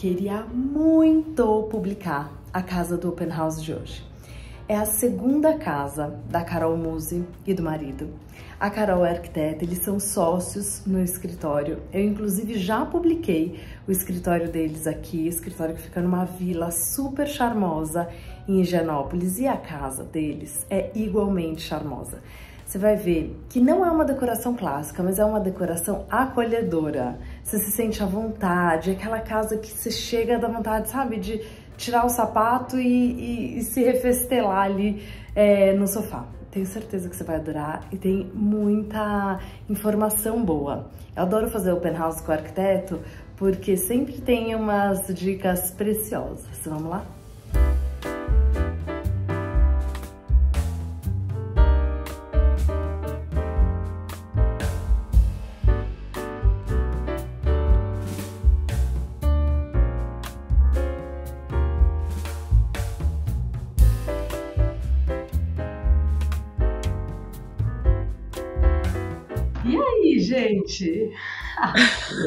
queria muito publicar a casa do Open House de hoje. É a segunda casa da Carol Muse e do marido. A Carol é arquiteta, eles são sócios no escritório. Eu, inclusive, já publiquei o escritório deles aqui, escritório que fica numa vila super charmosa em Higienópolis. E a casa deles é igualmente charmosa você vai ver que não é uma decoração clássica, mas é uma decoração acolhedora. Você se sente à vontade, aquela casa que você chega da vontade, sabe, de tirar o sapato e, e, e se refestelar ali é, no sofá. Tenho certeza que você vai adorar e tem muita informação boa. Eu adoro fazer open house com o arquiteto porque sempre tem umas dicas preciosas. Vamos lá?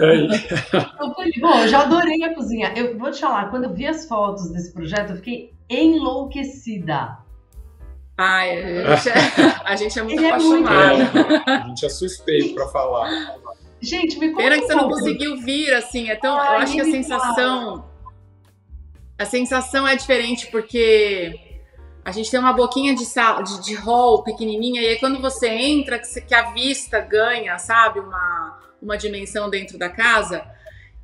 E aí? bom, eu já adorei a cozinha. Eu vou te falar, quando eu vi as fotos desse projeto, eu fiquei enlouquecida. Ai, a gente é, a gente é muito Ele apaixonado. É muito... a gente é suspeito para falar. Gente, me conta Pena que você não conseguiu vir, assim, é tão, Ai, eu acho que a sensação... A sensação é diferente porque a gente tem uma boquinha de, sal, de, de hall pequenininha, e aí quando você entra, que, você, que a vista ganha, sabe, uma, uma dimensão dentro da casa.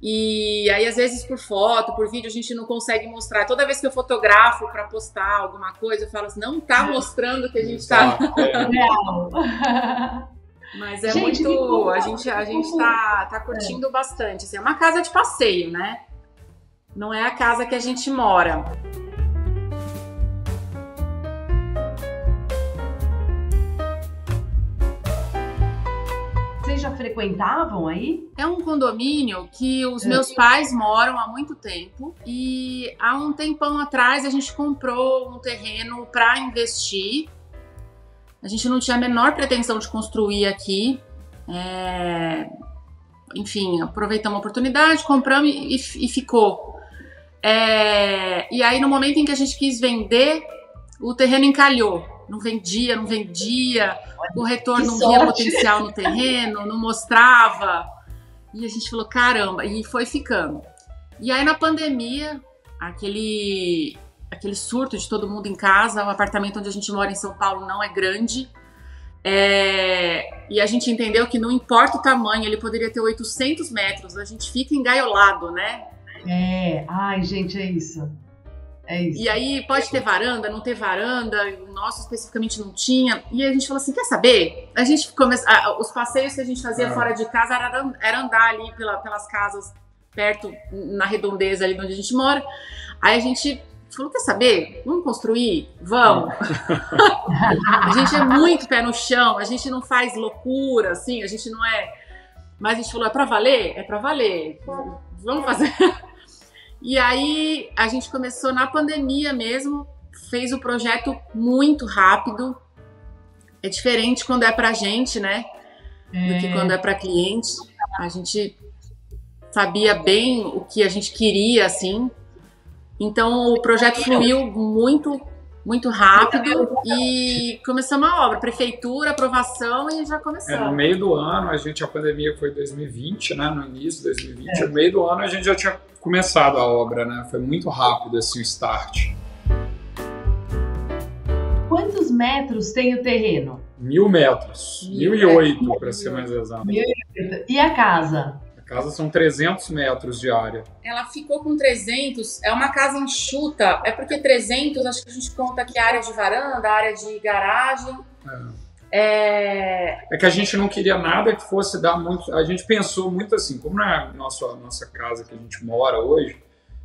E aí, às vezes, por foto, por vídeo, a gente não consegue mostrar. Toda vez que eu fotografo para postar alguma coisa, eu falo assim: não tá mostrando que a gente tá. Mas é gente, muito. A gente, a gente tá, tá curtindo é. bastante. Assim, é uma casa de passeio, né? Não é a casa que a gente mora. Vocês já frequentavam aí? É um condomínio que os é. meus pais moram há muito tempo e há um tempão atrás a gente comprou um terreno para investir. A gente não tinha a menor pretensão de construir aqui. É... Enfim, aproveitamos a oportunidade, compramos e, e ficou. É... E aí, no momento em que a gente quis vender, o terreno encalhou. Não vendia, não vendia o corretor não via potencial no terreno, não mostrava. E a gente falou, caramba, e foi ficando. E aí na pandemia, aquele aquele surto de todo mundo em casa, o apartamento onde a gente mora em São Paulo não é grande. É, e a gente entendeu que não importa o tamanho, ele poderia ter 800 metros, a gente fica engaiolado, né? É, ai gente, é isso. É isso. E aí pode ter varanda, não ter varanda, o nosso especificamente não tinha. E a gente falou assim: quer saber? A gente começa. Os passeios que a gente fazia ah. fora de casa era, era andar ali pela, pelas casas perto, na redondeza ali onde a gente mora. Aí a gente falou: quer saber? Vamos construir? Vamos! a gente é muito pé no chão, a gente não faz loucura, assim, a gente não é. Mas a gente falou: é pra valer? É pra valer. Vamos fazer. E aí a gente começou na pandemia mesmo, fez o projeto muito rápido. É diferente quando é pra gente, né? É. Do que é. quando é para cliente. A gente sabia bem o que a gente queria, assim. Então o projeto fluiu muito muito rápido e começamos a obra, prefeitura, aprovação e já começamos. É, no meio do ano, a gente, a pandemia foi 2020, né, no início de 2020, é. no meio do ano a gente já tinha começado a obra, né, foi muito rápido assim o start. Quantos metros tem o terreno? Mil metros, mil, mil e oito para ser mais exato. E a casa? Casa são 300 metros de área. Ela ficou com 300, é uma casa enxuta, é porque 300, acho que a gente conta aqui a área de varanda, área de garagem. É. é. É... que a gente não queria nada que fosse dar muito. A gente pensou muito assim, como não é nossa, nossa casa que a gente mora hoje,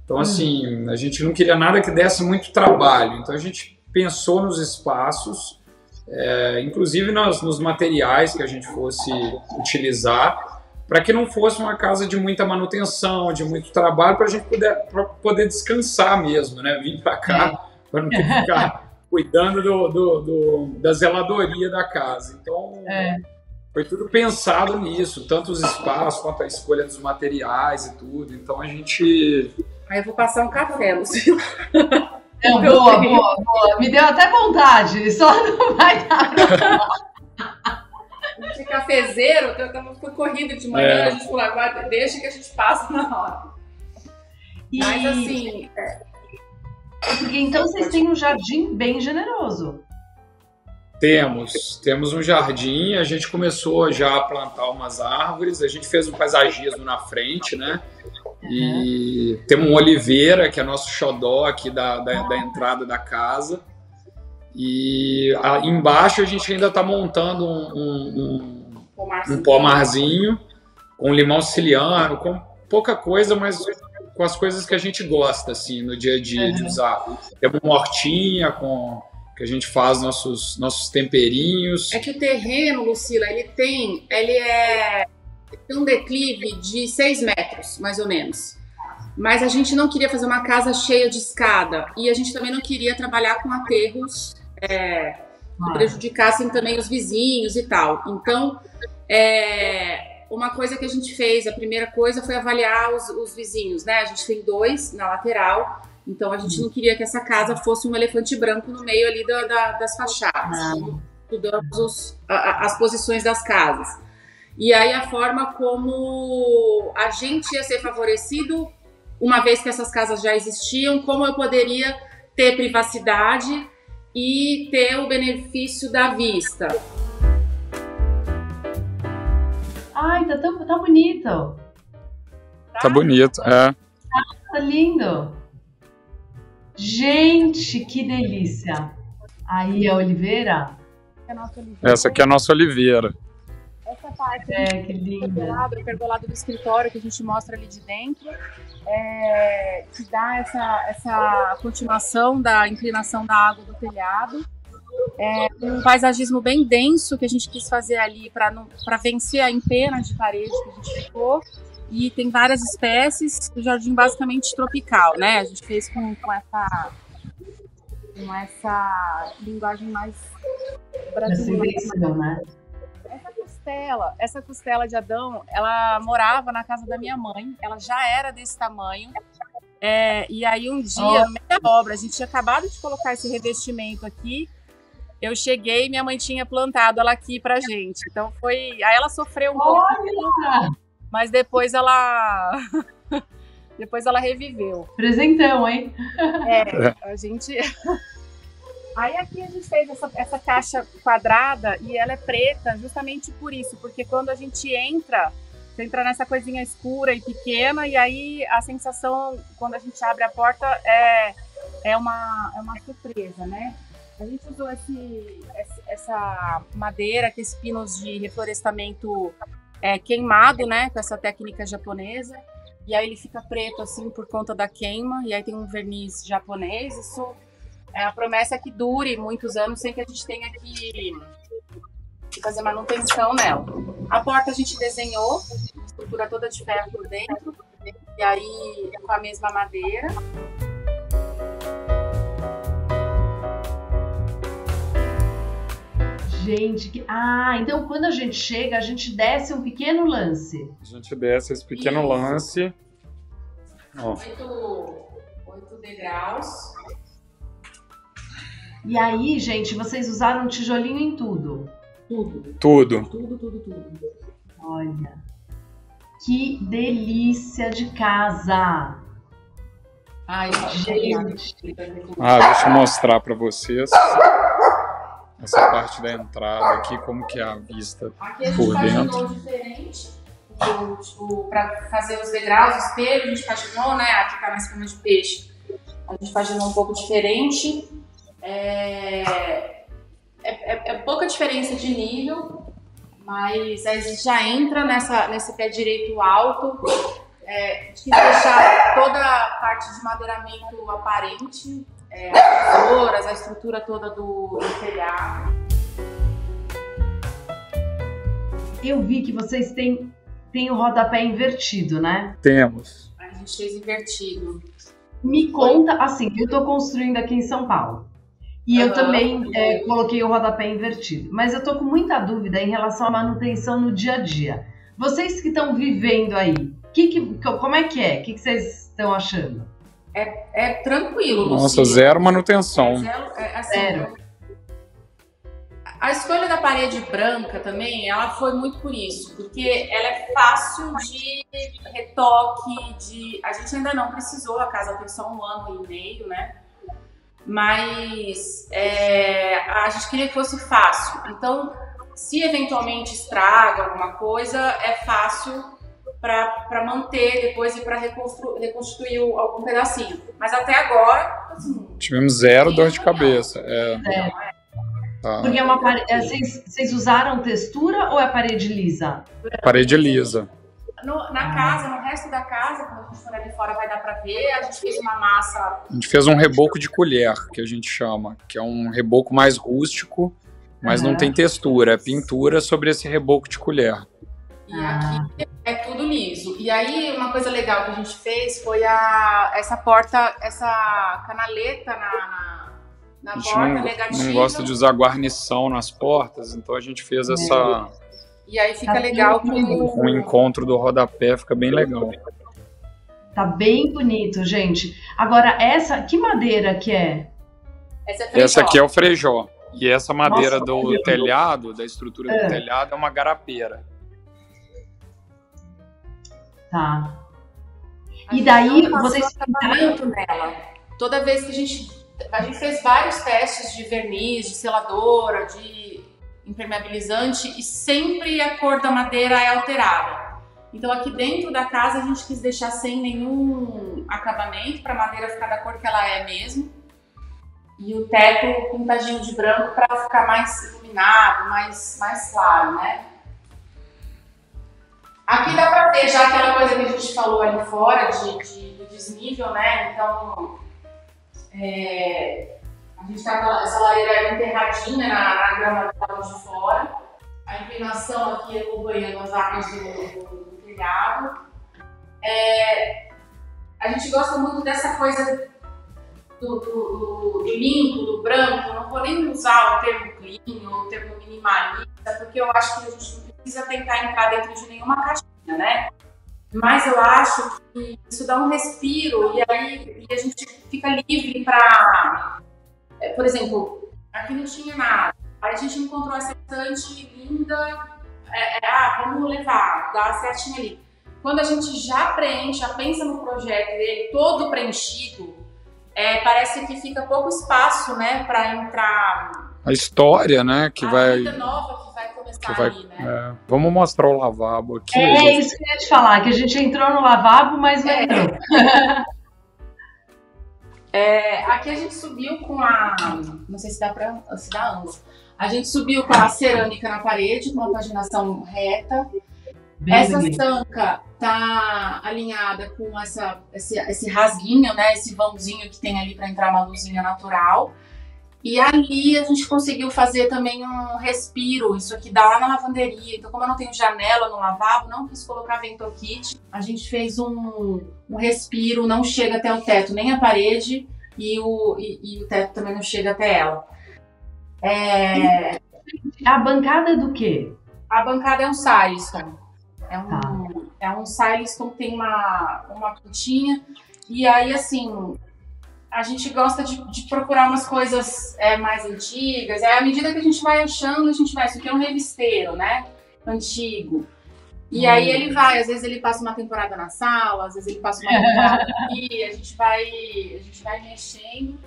então assim, hum. a gente não queria nada que desse muito trabalho. Então a gente pensou nos espaços, é, inclusive nos, nos materiais que a gente fosse utilizar para que não fosse uma casa de muita manutenção, de muito trabalho, para a gente poder, poder descansar mesmo, né? Vir para cá, é. para não ter que ficar cuidando do, do, do, da zeladoria da casa. Então, é. foi tudo pensado nisso, tanto os espaços quanto a escolha dos materiais e tudo. Então, a gente Aí eu vou passar um café, Lucila. Não, boa, boa, boa. Me deu até vontade, só não vai dar pra De cafezeiro, eu tava correndo de manhã, é. a gente falou, agora deixa que a gente passa na hora. E... Mas assim. É... Porque então vocês têm um jardim bem generoso. Temos, temos um jardim, a gente começou já a plantar umas árvores, a gente fez um paisagismo na frente, né? E temos um oliveira, que é nosso xodó aqui da, da, da entrada da casa. E a, embaixo a gente ainda está montando um, um, um, um pomarzinho com limão siciliano, com pouca coisa, mas com as coisas que a gente gosta, assim, no dia a dia uhum. de usar. Temos uma hortinha com que a gente faz nossos, nossos temperinhos. É que o terreno, Lucila, ele tem, ele é tem um declive de 6 metros, mais ou menos. Mas a gente não queria fazer uma casa cheia de escada e a gente também não queria trabalhar com aterros é, ah. prejudicassem também os vizinhos e tal. Então, é, uma coisa que a gente fez, a primeira coisa foi avaliar os, os vizinhos, né? A gente tem dois na lateral, então a gente não queria que essa casa fosse um elefante branco no meio ali da, da, das fachadas. Então, estudamos os, a, as posições das casas. E aí a forma como a gente ia ser favorecido, uma vez que essas casas já existiam, como eu poderia ter privacidade e ter o benefício da vista. Ai, tá, tão, tá bonito. Tá bonito, é. Tá lindo. Gente, que delícia. Aí a oliveira? Essa aqui é a nossa oliveira. Essa parte é, que linda. Pergolado do escritório que a gente mostra ali de dentro, é, que dá essa, essa continuação da inclinação da água do telhado. É um paisagismo bem denso que a gente quis fazer ali para vencer a empena de parede que a gente ficou. E tem várias espécies, o jardim basicamente tropical, né? A gente fez com, com essa com essa linguagem mais brasileira. Né? Essa costela, essa costela de Adão, ela morava na casa da minha mãe, ela já era desse tamanho. É, e aí um dia, oh. da obra, a gente tinha acabado de colocar esse revestimento aqui. Eu cheguei e minha mãe tinha plantado ela aqui pra gente. Então foi. Aí ela sofreu um pouco, mas depois ela. depois ela reviveu. Presentão, hein? É, a gente. Aí aqui a gente fez essa, essa caixa quadrada e ela é preta justamente por isso, porque quando a gente entra, você entra nessa coisinha escura e pequena, e aí a sensação, quando a gente abre a porta, é, é, uma, é uma surpresa, né? A gente usou esse, essa madeira, aqueles pinos de reflorestamento é, queimado, né? Com essa técnica japonesa. E aí ele fica preto, assim, por conta da queima. E aí tem um verniz japonês. Isso é, a promessa é que dure muitos anos sem que a gente tenha que fazer manutenção nela. A porta a gente desenhou, estrutura toda de ferro por dentro, e aí com a mesma madeira. Gente, que... ah, então quando a gente chega, a gente desce um pequeno lance. A gente desce esse pequeno Isso. lance. Oito, oito degraus. E aí, gente, vocês usaram tijolinho em tudo? Tudo. Tudo. Tudo, tudo, tudo. Olha. Que delícia de casa. Ai, gente. Ah, deixa eu mostrar para vocês essa parte da entrada aqui, como que é a vista aqui a por dentro. diferente. Para fazer os degraus, o espelho, a gente paginou, né? Aqui tá na escama de peixe. A gente paginou um pouco diferente. É, é, é, é, pouca diferença de nível, mas a gente já entra nessa, nesse pé direito alto. É, quis deixar toda a parte de madeiramento aparente, é, as flores, a estrutura toda do, do telhado. Eu vi que vocês têm, têm o rodapé invertido, né? Temos. A gente fez invertido. Me conta, assim, eu estou construindo aqui em São Paulo. E eu também é, coloquei o rodapé invertido. Mas eu tô com muita dúvida em relação à manutenção no dia a dia. Vocês que estão vivendo aí, que que, como é que é? O que, que vocês estão achando? é, é tranquilo. Nossa, zero manutenção. É zero, é, assim, zero. A escolha da parede branca também, ela foi muito por isso, porque ela é fácil de retoque, de... A gente ainda não precisou, a casa tem só um ano e meio, né? Mas é, a gente queria que fosse fácil. Então, se eventualmente estraga alguma coisa, é fácil para manter depois e para reconstruir algum pedacinho. Mas até agora, assim, tivemos zero dor de cabeça. É. é. Tá. Porque é uma parede. É, vocês, usaram textura ou é parede lisa? Parede lisa. No, na ah. casa, no resto da casa, quando a gente for ali fora, vai dar para ver. A gente fez uma massa. A gente fez um reboco de colher, que a gente chama, que é um reboco mais rústico, mas uhum. não tem textura, é pintura sobre esse reboco de colher. E ah. aqui é tudo liso. E aí, uma coisa legal que a gente fez foi a, essa porta, essa canaleta na, na na a gente porta não, negativa. não gosta de usar guarnição nas portas, então a gente fez essa. E aí fica tá legal com o encontro do rodapé, fica bem legal. Tá bem bonito, gente. Agora, essa, que madeira que é? Essa, é essa aqui é o frejó. E essa madeira Nossa, do telhado, da estrutura é. do telhado, é uma garapeira. Tá. E daí vocês pintaram nela. Toda vez que a gente a gente fez vários testes de verniz, de seladora, de impermeabilizante e sempre a cor da madeira é alterada. Então aqui dentro da casa a gente quis deixar sem nenhum acabamento para a madeira ficar da cor que ela é mesmo. E o teto pintadinho de branco para ficar mais iluminado, mais, mais claro, né? Aqui dá para ver já aquela coisa que a gente falou ali fora de, de, do desnível, né? Então é, a gente está com essa lareira enterradinha na, na grama de fora, a inclinação aqui acompanhando as do, do, do telhado. É, a gente gosta muito dessa coisa do, do, do, limpo, do branco. Não vou nem usar o termo clean ou o termo minimalista, porque eu acho que a gente não precisa tentar entrar dentro de nenhuma caixinha, né? Mas eu acho que isso dá um respiro e aí e a gente fica livre para. É, por exemplo, aqui não tinha nada. Aí a gente encontrou essa estante linda. É, é, ah, vamos levar, dá certinho ali. Quando a gente já preenche, já pensa no projeto dele todo preenchido, é, parece que fica pouco espaço, né, para entrar. A história, né, que a vai. Vida nova que vai começar vai, ali, né? É, vamos mostrar o lavabo aqui. É, é isso que eu ia te falar, que a gente entrou no lavabo, mas não é. entrou. É, aqui a gente subiu com a. Não sei se dá pra. se dá ângulo. A gente subiu com a cerâmica na parede, com uma paginação reta. Bem essa bonito. tanca tá alinhada com essa, esse, esse rasguinho, né? Esse vãozinho que tem ali para entrar uma luzinha natural. E ali a gente conseguiu fazer também um respiro, isso aqui dá lá na lavanderia. Então, como eu não tenho janela no lavabo, não quis colocar vento kit, a gente fez um, um respiro, não chega até o teto, nem a parede, e o, e, e o teto também não chega até ela. É... A bancada é do quê? A bancada é um Sileston. É um, tá. é um Sileston que tem uma, uma cantinha. E aí, assim, a gente gosta de, de procurar umas coisas é, mais antigas. É à medida que a gente vai achando, a gente vai. Isso aqui é um revisteiro, né? Antigo. E hum. aí ele vai, às vezes ele passa uma temporada na sala, às vezes ele passa uma temporada aqui, a gente vai, a gente vai mexendo.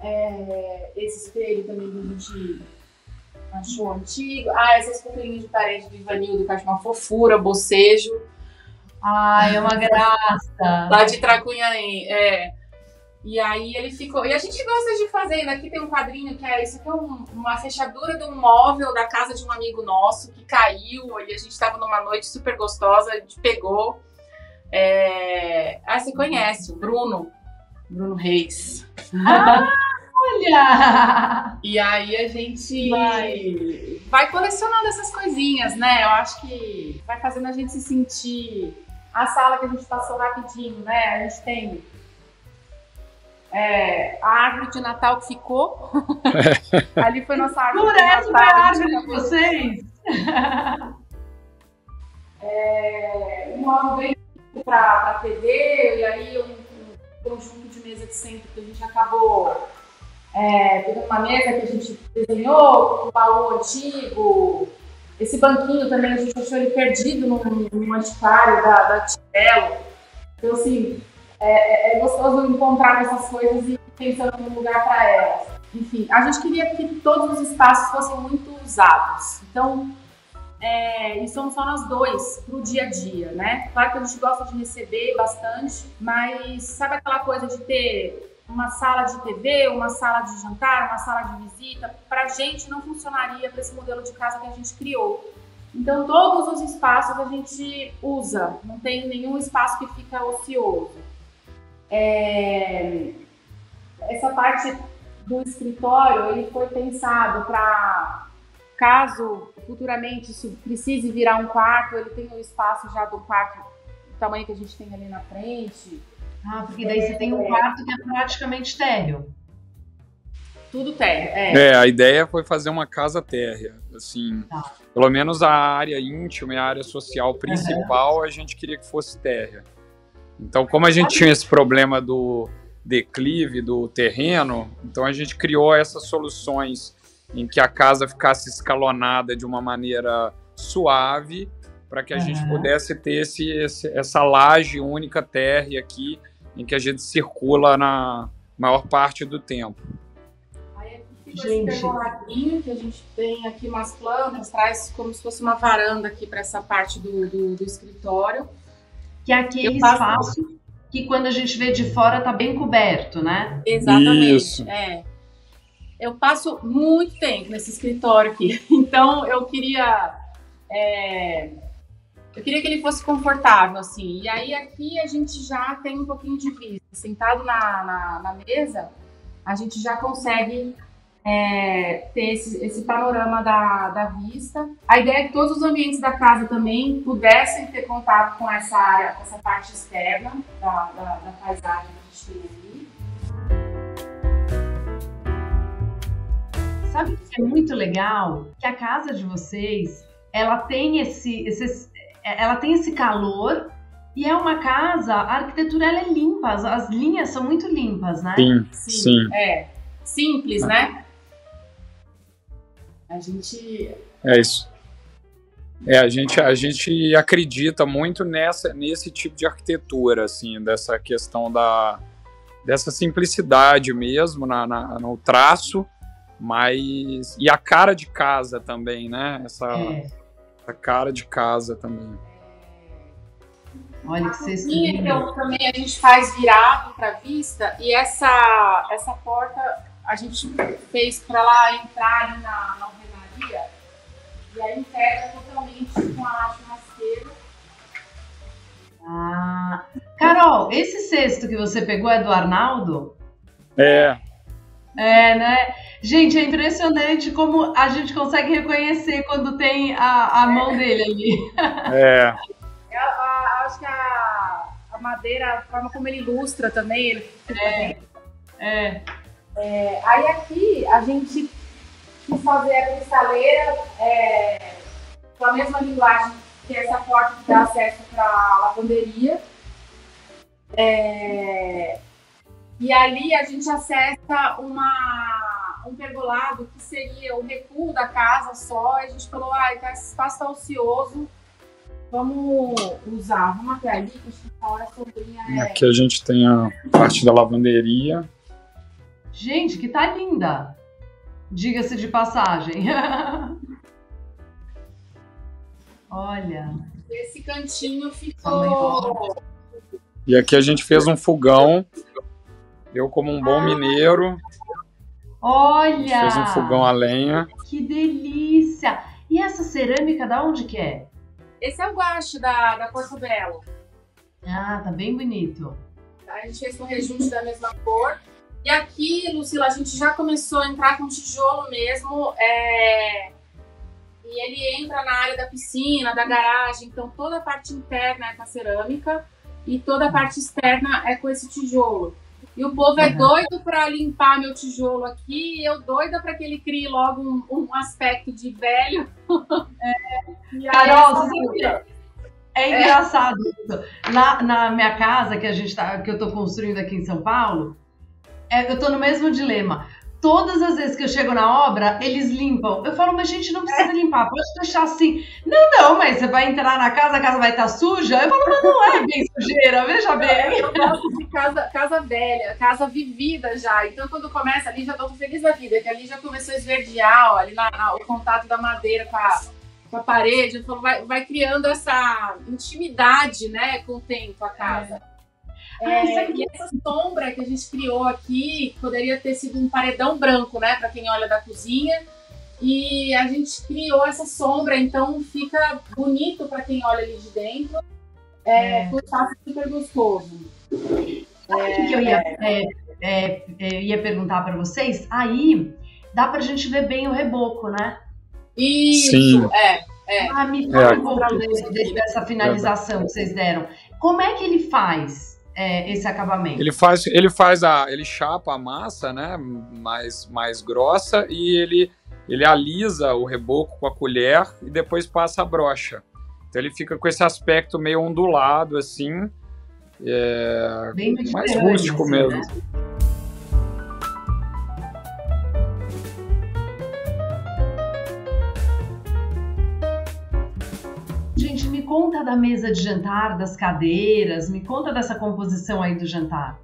É, esse espelho também que a gente achou antigo. Ah, esse espelhinho de parede do Ivanildo, que acho uma fofura, bocejo. Ai, é uma graça. Lá de Tracunhaém, é. E aí ele ficou. E a gente gosta de fazer. Aqui tem um quadrinho que é isso aqui é um, uma fechadura de um móvel da casa de um amigo nosso que caiu e a gente estava numa noite super gostosa, a gente pegou. É... Ah, você conhece, o Bruno. Bruno Reis. Ah, olha! E aí a gente vai. vai colecionando essas coisinhas, né? Eu acho que vai fazendo a gente se sentir. A sala que a gente passou rapidinho, né? A gente tem é, a árvore de Natal que ficou. Ali foi nossa árvore Por de Natal. Por essa a árvore de vocês? é, um móvel bem para TV, e aí um, conjunto de mesa de centro que a gente acabou é, pegando uma mesa que a gente desenhou, um baú antigo. Esse banquinho também a gente achou ele perdido num, num antiquário da, da Tibelo. Então, assim, é, é, é gostoso encontrar essas coisas e pensando num lugar para elas. Enfim, a gente queria que todos os espaços fossem muito usados. Então, é, e somos só nós dois para o dia a dia, né? Claro que a gente gosta de receber bastante, mas sabe aquela coisa de ter uma sala de TV, uma sala de jantar, uma sala de visita? Para gente não funcionaria para esse modelo de casa que a gente criou. Então, todos os espaços a gente usa, não tem nenhum espaço que fica ocioso. É... Essa parte do escritório, ele foi pensado para caso futuramente isso precise virar um quarto, ele tem o um espaço já do quarto, do tamanho que a gente tem ali na frente. Ah, porque daí você tem um quarto que é praticamente térreo. Tudo térreo, é. É, a ideia foi fazer uma casa térrea, assim, tá. pelo menos a área íntima e a área social principal uhum. a gente queria que fosse térrea. Então, como a gente tinha esse problema do declive do terreno, então a gente criou essas soluções em que a casa ficasse escalonada de uma maneira suave, para que a uhum. gente pudesse ter esse, esse, essa laje única térrea aqui, em que a gente circula na maior parte do tempo. Aí aqui gente. esse que a gente tem aqui umas plantas, traz como se fosse uma varanda aqui para essa parte do, do, do, escritório. Que é aquele espaço que quando a gente vê de fora tá bem coberto, né? Exatamente. Isso. É eu passo muito tempo nesse escritório aqui. Então eu queria. É, eu queria que ele fosse confortável, assim. E aí aqui a gente já tem um pouquinho de vista. Sentado na, na, na mesa, a gente já consegue é, ter esse, esse panorama da, da vista. A ideia é que todos os ambientes da casa também pudessem ter contato com essa área, essa parte externa da, da, da paisagem que a gente tem aqui. Sabe o que é muito legal? Que a casa de vocês, ela tem esse, esse ela tem esse calor e é uma casa, a arquitetura ela é limpa, as, as linhas são muito limpas, né? Sim, sim. sim. É, simples, né? A gente... É isso. É, a gente, a gente acredita muito nessa, nesse tipo de arquitetura, assim, dessa questão da, dessa simplicidade mesmo na, na no traço, mas. E a cara de casa também, né? Essa, é. essa cara de casa também. Olha que vocês então, também a gente faz virado para vista e essa essa porta a gente fez para lá entrar ali na, na e aí integra totalmente com a churrasqueira. Ah, Carol, esse cesto que você pegou é do Arnaldo? É. É, né? Gente, é impressionante como a gente consegue reconhecer quando tem a, a mão dele ali. É. Eu, a, acho que a, a, madeira, a forma como ele ilustra também, ele é. é. é. Aí aqui a gente quis fazer a cristaleira é, com a mesma linguagem que essa porta que dá acesso para a lavanderia. É, e ali a gente acessa uma, um pergolado que seria o recuo da casa só. E a gente falou, ah, então esse espaço está ocioso, vamos usar. Vamos até ali, que acho que a hora sobrinha é... Aqui a gente tem a parte da lavanderia. Gente, que tá linda! Diga-se de passagem. Olha. Esse cantinho ficou. E aqui a gente fez um fogão eu, como um bom mineiro, Olha! Fez um fogão a lenha. Que delícia! E essa cerâmica, da onde que é? Esse é o guache da, da Porto Belo. Ah, tá bem bonito. A gente fez com rejunte da mesma cor. E aqui, Lucila, a gente já começou a entrar com tijolo mesmo. É... E ele entra na área da piscina, da garagem. Então, toda a parte interna é com a cerâmica e toda a parte externa é com esse tijolo. E o povo é uhum. doido para limpar meu tijolo aqui, e eu doida para que ele crie logo um, um aspecto de velho. É. Carol, sabe, É engraçado isso. Na, na minha casa que a gente tá, que eu tô construindo aqui em São Paulo, é, eu tô no mesmo dilema todas as vezes que eu chego na obra, eles limpam. Eu falo, mas gente, não precisa é. limpar, pode deixar assim. Não, não, mas você vai entrar na casa, a casa vai estar suja? Eu falo, mas não é bem sujeira, veja bem. Eu gosto de casa, casa velha, casa vivida já. Então, quando começa ali, já tô feliz da vida, que ali já começou a esverdear, ó, ali na, na, o contato da madeira com a, com a parede. Eu falo, vai, vai criando essa intimidade, né, com o tempo, a casa. É. É, e essa sombra que a gente criou aqui poderia ter sido um paredão branco, né, para quem olha da cozinha. E a gente criou essa sombra, então fica bonito para quem olha ali de dentro. É, é. um espaço super gostoso. Sabe o que eu ia, é, é, é ia perguntar para vocês? Aí dá para a gente ver bem o reboco, né? Isso, Sim. é. É. Ah, me fala um pouco dessa finalização que vocês deram. Como é que ele faz? É, esse acabamento? Ele faz, ele faz a, ele chapa a massa, né, mais, mais grossa e ele, ele alisa o reboco com a colher e depois passa a brocha. Então ele fica com esse aspecto meio ondulado assim, é, mais rústico assim, mesmo. Né? Conta da mesa de jantar, das cadeiras, me conta dessa composição aí do jantar.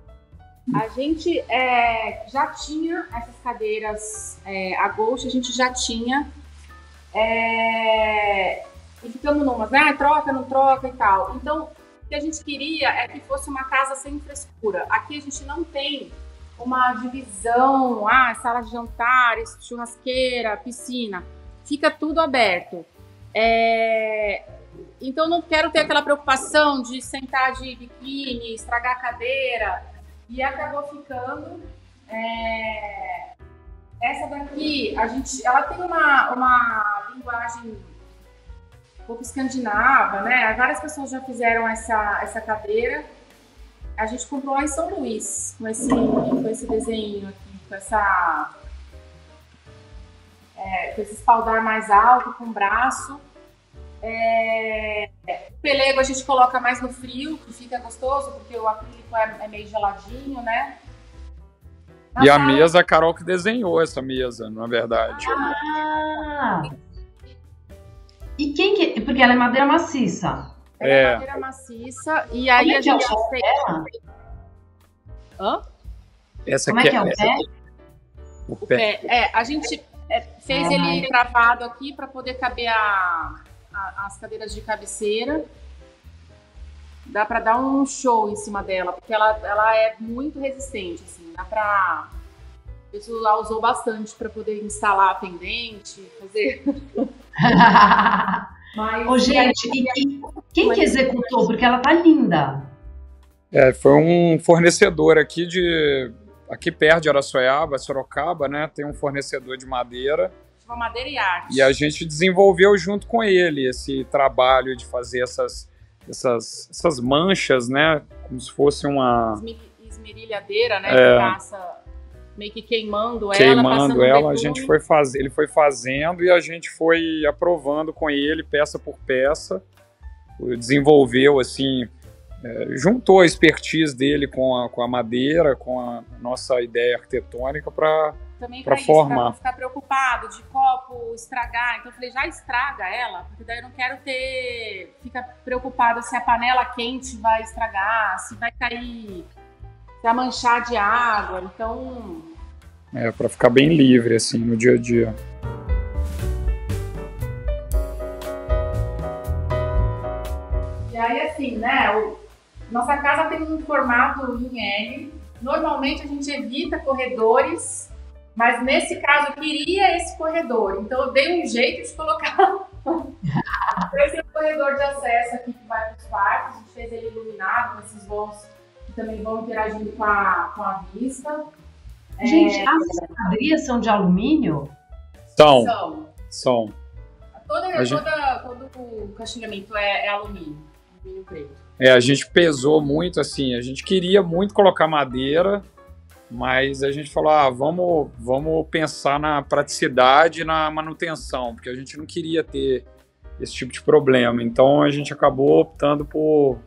A gente é, já tinha essas cadeiras é, a Ghost, a gente já tinha. É, e ficamos numas, né? Troca, não troca e tal. Então, o que a gente queria é que fosse uma casa sem frescura. Aqui a gente não tem uma divisão, ah, sala de jantar, churrasqueira, piscina. Fica tudo aberto. É, então não quero ter aquela preocupação de sentar de biquíni, estragar a cadeira. E acabou ficando. É... Essa daqui, a gente, ela tem uma, uma linguagem um pouco escandinava, né? Várias pessoas já fizeram essa, essa cadeira. A gente comprou lá em São Luís, com esse, com esse desenho aqui, com essa. É, com esse espaldar mais alto, com braço. É... Pelego a gente coloca mais no frio, que fica gostoso, porque o acrílico é, é meio geladinho, né? Na e a mesa, a Carol que desenhou essa mesa, na verdade. Ah! E quem que. Porque ela é madeira maciça. Ela é, é madeira maciça. E aí Como a gente é fez. Hã? Essa Como aqui é que é o pé? O pé. pé. É, a gente é, fez ah, ele travado aqui para poder caber a, a, as cadeiras de cabeceira. Dá para dar um show em cima dela, porque ela, ela é muito resistente, assim, dá para a pessoa usou bastante para poder instalar a pendente, fazer. Mas, Ô, gente, e, quem que executou? Porque ela tá linda. É, foi um fornecedor aqui de. Aqui perto de Araçoiaba, Sorocaba, né? Tem um fornecedor de madeira uma madeira e arte. E a gente desenvolveu junto com ele esse trabalho de fazer essas, essas, essas manchas, né? Como se fosse uma. Esmerilhadeira, né? É, que passa meio que queimando, queimando ela. ela a gente foi fazer, ele foi fazendo e a gente foi aprovando com ele peça por peça. Desenvolveu assim. É, juntou a expertise dele com a, com a madeira, com a nossa ideia arquitetônica para também para formar. Pra ficar preocupado de copo estragar. Então eu falei, já estraga ela, porque daí eu não quero ter. Fica preocupado se a panela quente vai estragar, se vai cair, se vai manchar de água. Então. É, para ficar bem livre, assim, no dia a dia. E aí, assim, né? O... Nossa casa tem um formato em L. Normalmente a gente evita corredores mas nesse caso eu queria esse corredor, então eu dei um jeito de colocar esse corredor de acesso aqui que vai para os quartos. A gente fez ele iluminado com esses vãos que também vão interagindo com a, com a vista. Gente, é... as esquadrias são de alumínio? São. São. são. Toda, gente... toda, todo o caixinhamento é, é alumínio, alumínio preto. É, a gente pesou muito assim, a gente queria muito colocar madeira, mas a gente falou, ah, vamos, vamos pensar na praticidade e na manutenção, porque a gente não queria ter esse tipo de problema. Então a gente acabou optando por,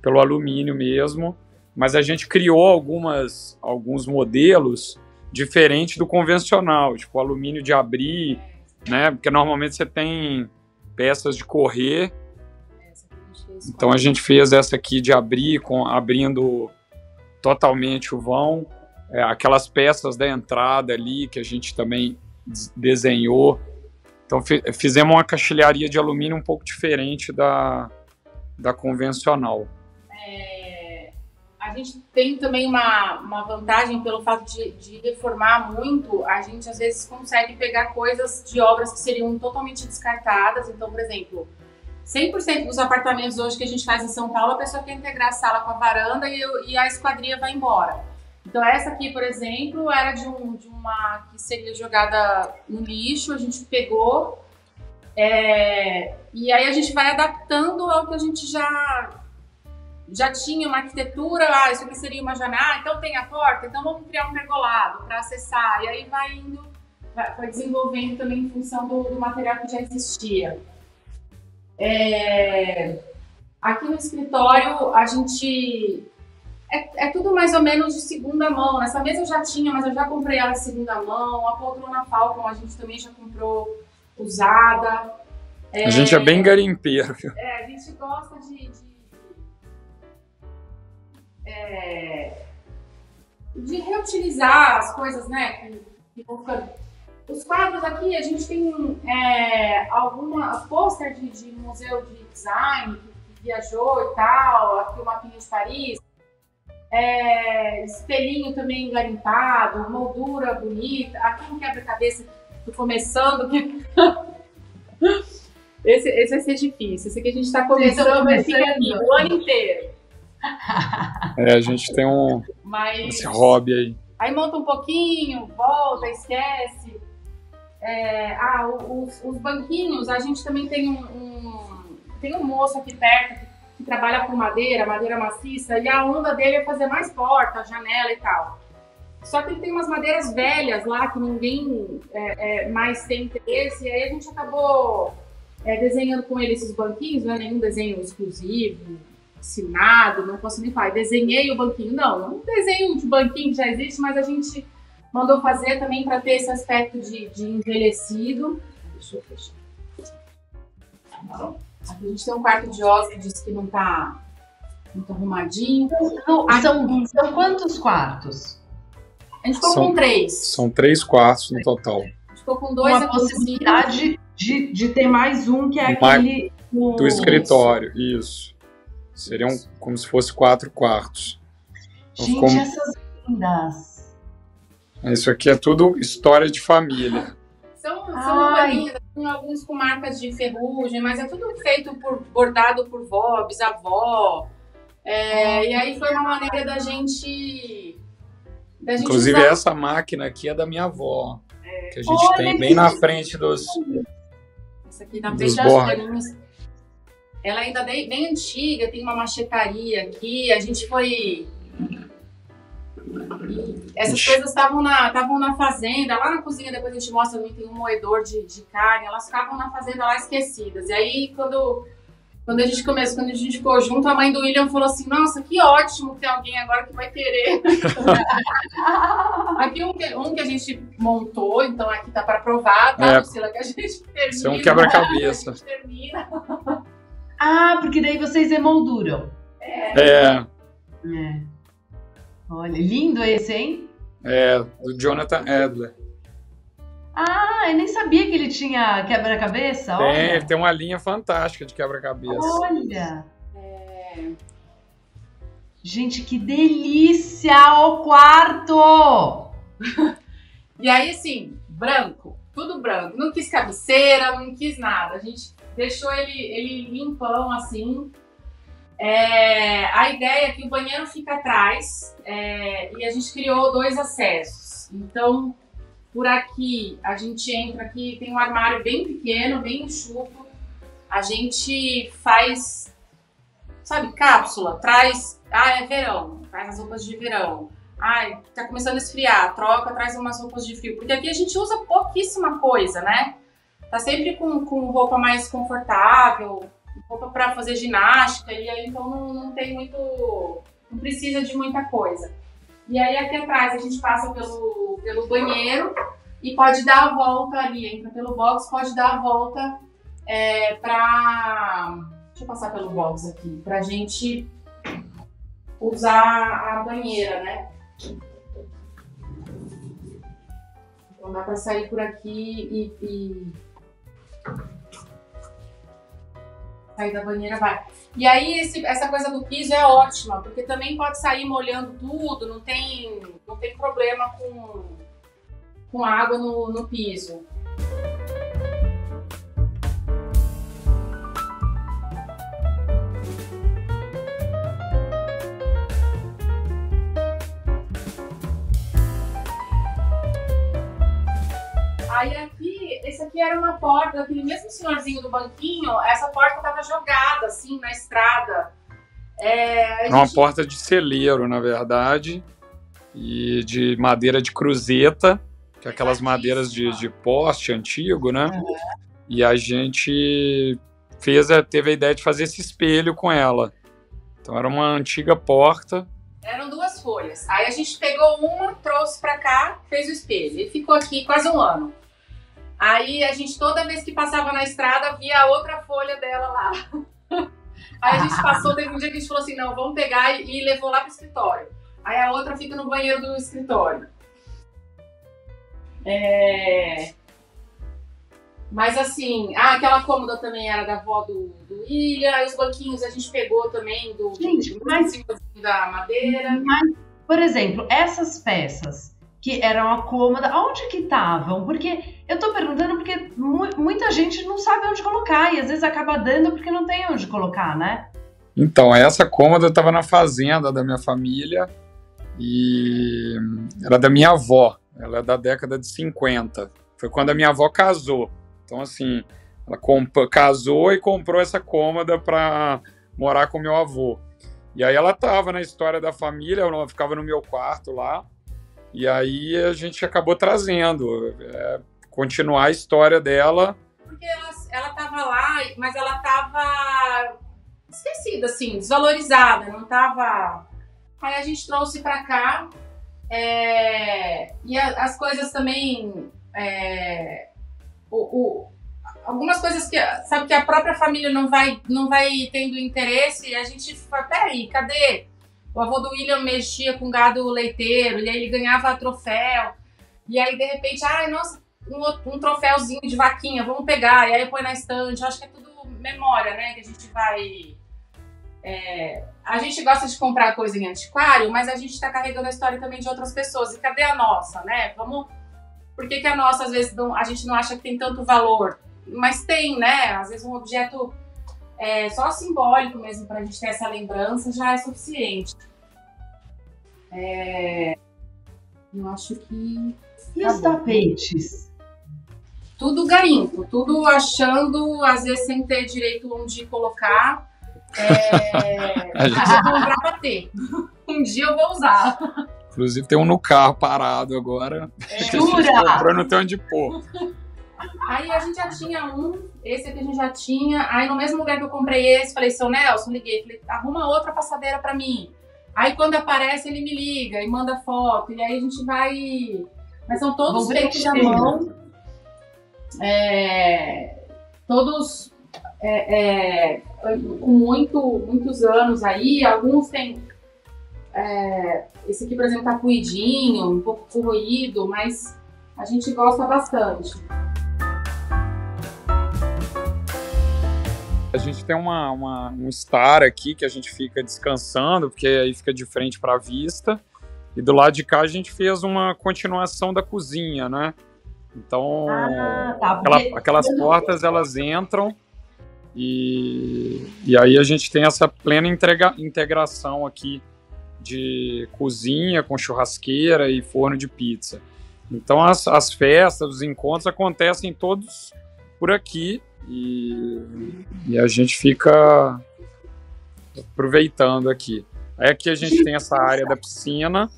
pelo alumínio mesmo, mas a gente criou algumas, alguns modelos diferentes do convencional, tipo alumínio de abrir, né? Porque normalmente você tem peças de correr. Então a gente fez essa aqui de abrir, com abrindo totalmente o vão, é, aquelas peças da entrada ali que a gente também desenhou então fizemos uma caixilharia de alumínio um pouco diferente da, da convencional. É, a gente tem também uma, uma vantagem pelo fato de, de reformar muito, a gente às vezes consegue pegar coisas de obras que seriam totalmente descartadas. Então, por exemplo, 100% dos apartamentos hoje que a gente faz em São Paulo, a pessoa quer integrar a sala com a varanda e, e a esquadria vai embora. Então essa aqui, por exemplo, era de, um, de uma que seria jogada no lixo, a gente pegou é, e aí a gente vai adaptando ao que a gente já já tinha uma arquitetura, ah, isso aqui seria uma janela, ah, então tem a porta, então vamos criar um pergolado para acessar, e aí vai indo, vai, vai desenvolvendo também em função do, do material que já existia. É, aqui no escritório a gente é, é, tudo mais ou menos de segunda mão. Nessa mesa eu já tinha, mas eu já comprei ela de segunda mão. A poltrona Falcon a gente também já comprou usada. É, a gente é bem garimpeiro. É, a gente gosta de. de, é, de reutilizar as coisas, né? Que, que os quadros aqui, a gente tem é, alguma pôster de, de museu de design que viajou e tal, aqui o mapinha de Paris é, espelhinho também garimpado, moldura bonita. Aqui um quebra-cabeça, tô começando. esse, esse vai ser difícil. Esse aqui a gente está começando, mas fica aqui o ano inteiro. É, a gente tem um mas, esse hobby aí. Aí monta um pouquinho, volta, esquece. É, ah, os, os, banquinhos, a gente também tem um, um, tem um moço aqui perto que que trabalha com madeira, madeira maciça, e a onda dele é fazer mais porta, janela e tal. Só que ele tem umas madeiras velhas lá que ninguém é, é, mais tem interesse, e aí a gente acabou é, desenhando com ele esses banquinhos, não é nenhum desenho exclusivo, assinado, não posso nem falar, desenhei o banquinho. Não, não desenho de banquinho que já existe, mas a gente mandou fazer também para ter esse aspecto de, de envelhecido. Deixa eu fechar. Tá Aqui a gente tem um quarto de hóspedes que não tá muito arrumadinho. Não, são, são quantos quartos? A gente ficou são, com três. São três quartos no total. A gente ficou com dois Uma possibilidade de, de ter mais um, que é aquele... Do escritório, isso. Seriam como se fosse quatro quartos. Então, gente, como... essas lindas. Isso aqui é tudo história de família. São, são alguns com marcas de ferrugem, mas é tudo feito por bordado por vó, bisavó. É, e aí foi uma maneira da gente. Da gente Inclusive, usar... essa máquina aqui é da minha avó. É. Que a gente Olha tem bem na frente dos. Essa aqui na frente das bolinhas. Ela ainda é bem, bem antiga, tem uma machetaria aqui. A gente foi essas Ixi. coisas estavam na, estavam na fazenda, lá na cozinha, depois a gente mostra também tem um moedor de, de carne, elas ficavam na fazenda lá esquecidas. E aí, quando, quando a gente começou, quando a gente ficou junto, a mãe do William falou assim: Nossa, que ótimo ter alguém agora que vai querer. aqui um, um que a gente montou, então aqui tá para provar, tá, é. Lucila? Que a gente termina. Isso é um quebra-cabeça. Ah, porque daí vocês emolduram. É. é. é. Olha, lindo esse, hein? É, do Jonathan Adler. Ah, eu nem sabia que ele tinha quebra-cabeça. Tem, ele tem uma linha fantástica de quebra-cabeça. Olha! É... Gente, que delícia o quarto! e aí, assim, branco, tudo branco. Não quis cabeceira, não quis nada. A gente deixou ele, ele limpão, assim, é, a ideia é que o banheiro fica atrás é, e a gente criou dois acessos. Então, por aqui, a gente entra aqui, tem um armário bem pequeno, bem enxuto. A gente faz, sabe, cápsula, traz, ah, é verão, traz as roupas de verão. Ai, tá começando a esfriar, troca, traz umas roupas de frio. Porque aqui a gente usa pouquíssima coisa, né? tá sempre com, com roupa mais confortável, roupa para fazer ginástica, e aí então não, não tem muito. não precisa de muita coisa. E aí aqui atrás a gente passa pelo, pelo banheiro e pode dar a volta ali, entra pelo box, pode dar a volta é, pra. Deixa eu passar pelo box aqui, pra gente usar a banheira, né? Então dá pra sair por aqui e, e sair da banheira, vai. E aí esse, essa coisa do piso é ótima, porque também pode sair molhando tudo, não tem, não tem problema com, com água no, no piso. Aqui era uma porta daquele mesmo senhorzinho do banquinho, essa porta tava jogada assim na estrada. É, uma porta de celeiro, na verdade, e de madeira de cruzeta, que é aquelas madeiras de, de poste antigo, né? E a gente fez, teve a ideia de fazer esse espelho com ela. Então era uma antiga porta eram duas folhas. Aí a gente pegou uma, trouxe para cá, fez o espelho. E ficou aqui quase um ano. Aí a gente, toda vez que passava na estrada, via a outra folha dela lá. Aí a gente passou, teve um dia que a gente falou assim: não, vamos pegar e, e levou lá pro escritório. Aí a outra fica no banheiro do escritório. É... Mas assim, ah, aquela cômoda também era da avó do, do William, os banquinhos a gente pegou também do, gente, do, mas, da madeira. Mas, por exemplo, essas peças que eram a cômoda, onde que estavam? Porque eu tô perguntando porque mu muita gente não sabe onde colocar e às vezes acaba dando porque não tem onde colocar, né? Então, essa cômoda estava na fazenda da minha família e era da minha avó. Ela é da década de 50. Foi quando a minha avó casou. Então, assim, ela casou e comprou essa cômoda para morar com meu avô. E aí ela tava na história da família, ela ficava no meu quarto lá. E aí a gente acabou trazendo, é, continuar a história dela. Porque ela, ela tava lá, mas ela tava esquecida, assim, desvalorizada, não tava. Aí a gente trouxe para cá. É, e a, as coisas também. É, o, o, algumas coisas que sabe que a própria família não vai não vai tendo interesse a gente fala, peraí, cadê? O avô do William mexia com gado leiteiro, e aí ele ganhava troféu. E aí, de repente, ai, nossa, um, um troféuzinho de vaquinha, vamos pegar. E aí põe na estante. Eu acho que é tudo memória, né? Que a gente vai. É, a gente gosta de comprar coisa em antiquário, mas a gente está carregando a história também de outras pessoas. E cadê a nossa, né? Vamos. Por que, que a nossa, às vezes, não, a gente não acha que tem tanto valor? Mas tem, né? Às vezes um objeto é, só simbólico mesmo para a gente ter essa lembrança já é suficiente. É, eu acho que. E tá os bom. tapetes? Tudo garimpo, tudo achando, às vezes sem ter direito onde colocar. É, a gente vai comprar pra ter. Um dia eu vou usar. Inclusive tem um no carro parado agora. É. Jura? Pra não ter onde pôr. Aí a gente já tinha um, esse aqui a gente já tinha. Aí no mesmo lugar que eu comprei esse, falei, seu Nelson, liguei, falei, arruma outra passadeira para mim. Aí quando aparece, ele me liga e manda foto. E aí a gente vai. Mas são todos feitos à mão. É... Todos é, é, com muito, muitos anos aí. Alguns têm. É, esse aqui, por exemplo, tá cuidinho, um pouco corroído, mas a gente gosta bastante. A gente tem uma, uma, um estar aqui que a gente fica descansando, porque aí fica de frente para a vista. E do lado de cá a gente fez uma continuação da cozinha, né? Então, ah, tá, aquela, aquelas portas elas entram e, e aí a gente tem essa plena entrega, integração aqui de cozinha com churrasqueira e forno de pizza. Então as, as festas, os encontros acontecem todos por aqui e, e a gente fica aproveitando aqui. Aí aqui a gente tem essa área da piscina.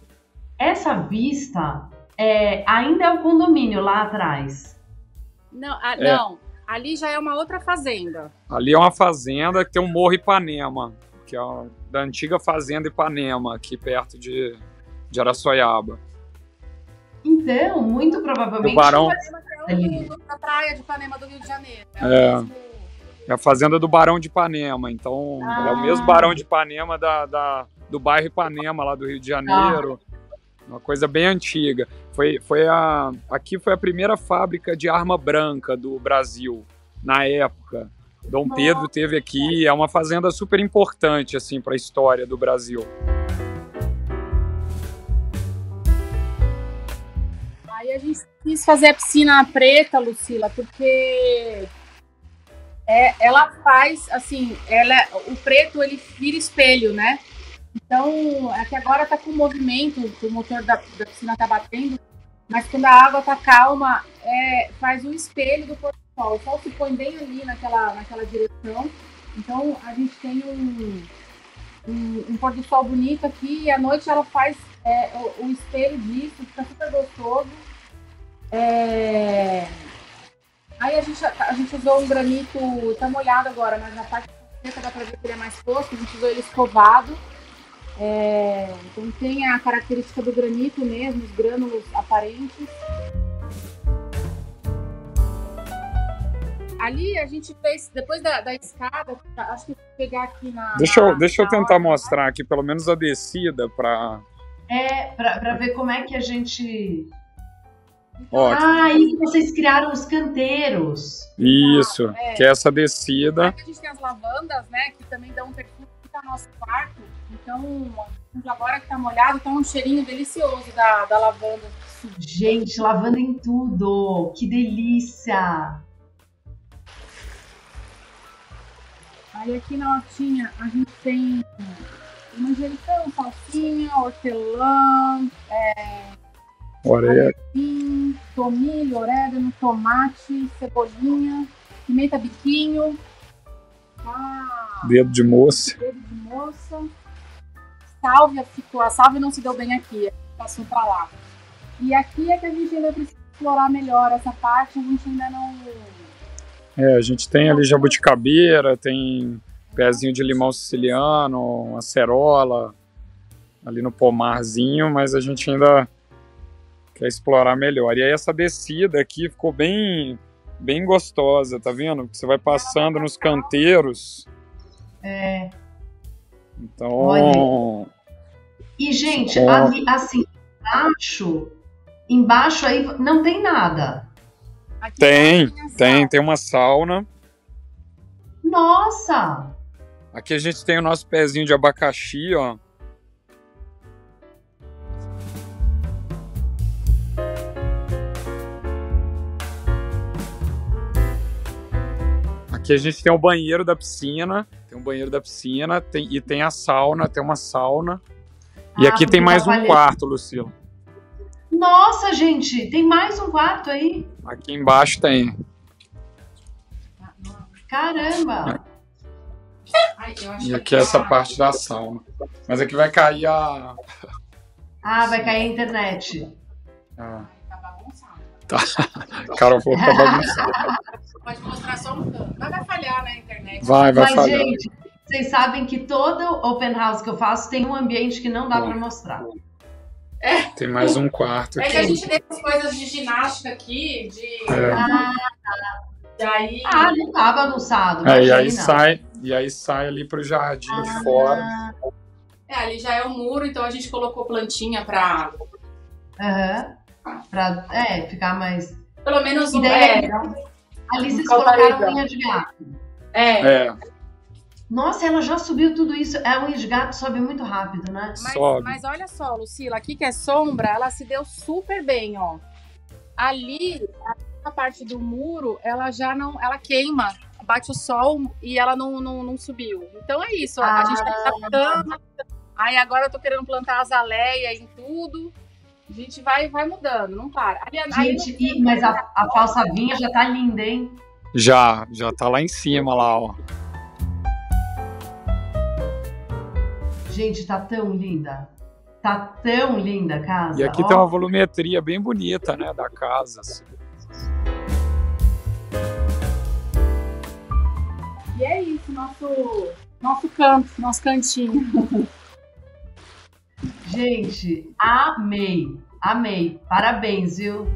Essa vista é, ainda é o condomínio lá atrás. Não, a, é. não, ali já é uma outra fazenda. Ali é uma fazenda que tem um Morro Ipanema, que é da antiga fazenda Ipanema, aqui perto de, de Araçoiaba. Então, muito provavelmente. O Barão. É na praia de Ipanema do Rio de Janeiro. É, é, é a fazenda do Barão de Ipanema. Então, ah. é o mesmo Barão de Ipanema da, da, do bairro Ipanema, lá do Rio de Janeiro. Ah. Uma coisa bem antiga. Foi, foi a, aqui foi a primeira fábrica de arma branca do Brasil, na época. Dom Pedro teve aqui, é uma fazenda super importante assim para a história do Brasil. A gente quis fazer a piscina preta, Lucila, porque é, ela faz assim, ela, o preto ele vira espelho, né? Então, é agora tá com movimento, o motor da, da piscina tá batendo, mas quando a água tá calma, é, faz o espelho do pôr do sol. O sol se põe bem ali naquela, naquela direção. Então, a gente tem um, um, um pôr do sol bonito aqui e à noite ela faz é, o, o, espelho disso, fica super gostoso. É... Aí a gente, a gente usou um granito, tá molhado agora, mas na parte seca dá pra ver que ele é mais fosco, a gente usou ele escovado. É, então tem a característica do granito mesmo, os grânulos aparentes. Ali a gente fez, depois da, da escada, acho que vou pegar aqui na. Deixa eu, deixa eu tentar mostrar aqui, pelo menos a descida, para. É, para ver como é que a gente. Ótimo. Ah, aí vocês criaram os canteiros. Isso, é. que é essa descida. Aqui a gente tem as lavandas, né, que também dão um perfume para nosso quarto. Então, agora que tá molhado, tá um cheirinho delicioso da, da lavanda. Gente, lavanda em tudo! Que delícia! Aí aqui na hortinha a gente tem manjericão, salsinha, hortelã, é, alecrim, tomilho, orégano, tomate, cebolinha, pimenta biquinho, ah, dedo de moça. Dedo de moça sálvia ficou, a sálvia não se deu bem aqui, passou para lá. E aqui é que a gente ainda precisa explorar melhor essa parte, a gente ainda não. É, a gente tem ali jabuticabeira, tem pezinho de limão siciliano, acerola, ali no pomarzinho, mas a gente ainda quer explorar melhor. E aí essa descida aqui ficou bem bem gostosa, tá vendo? Você vai passando nos canteiros. É. Então. Olha. E, gente, é. ali, assim, embaixo, embaixo aí não tem nada. Aqui tem, tem, tem uma sauna. Nossa! Aqui a gente tem o nosso pezinho de abacaxi, ó. Aqui a gente tem o banheiro da piscina, tem um banheiro da piscina tem, e tem a sauna, tem uma sauna. Ah, e aqui tem mais um quarto, Lucila. Nossa, gente, tem mais um quarto aí? Aqui embaixo tem. Caramba! e aqui é essa parte da sauna. Mas aqui vai cair a. Ah, vai cair a internet. Ah. Tá. Carol falou que tá bagunçado. Pode mostrar só um canto. Mas vai falhar na internet. Vai, vai Mas, falhar. gente, vocês sabem que todo open house que eu faço tem um ambiente que não dá para mostrar. É. Tem mais um quarto aqui. É que a gente tem as coisas de ginástica aqui, de. É. Ah, Daí... Ah, não tá bagunçado. É, e aí sai, e aí sai ali pro jardim ah. de fora. É, ali já é o muro, então a gente colocou plantinha pra. Aham. Uhum. Pra é, ficar mais. Pelo menos um. É, ali vocês colocaram unha de gato. É. é. Nossa, ela já subiu tudo isso. A unha de gato sobe muito rápido, né? Mas, sobe. mas olha só, Lucila, aqui que é sombra, ela se deu super bem, ó. Ali, a parte do muro, ela já não. Ela queima, bate o sol e ela não, não, não subiu. Então é isso, ah. a gente tá ah. adaptando. Aí agora eu tô querendo plantar azaleia em tudo. A gente vai, vai mudando, não para. Aí, gente, aí não... mas a, né? a falsa vinha já tá linda, hein? Já, já tá lá em cima, lá, ó. Gente, tá tão linda. Tá tão linda a casa. E aqui ó. tem uma volumetria bem bonita, né, da casa. Assim. E é isso, nosso, nosso canto, nosso cantinho. Gente, amei, amei. Parabéns, viu?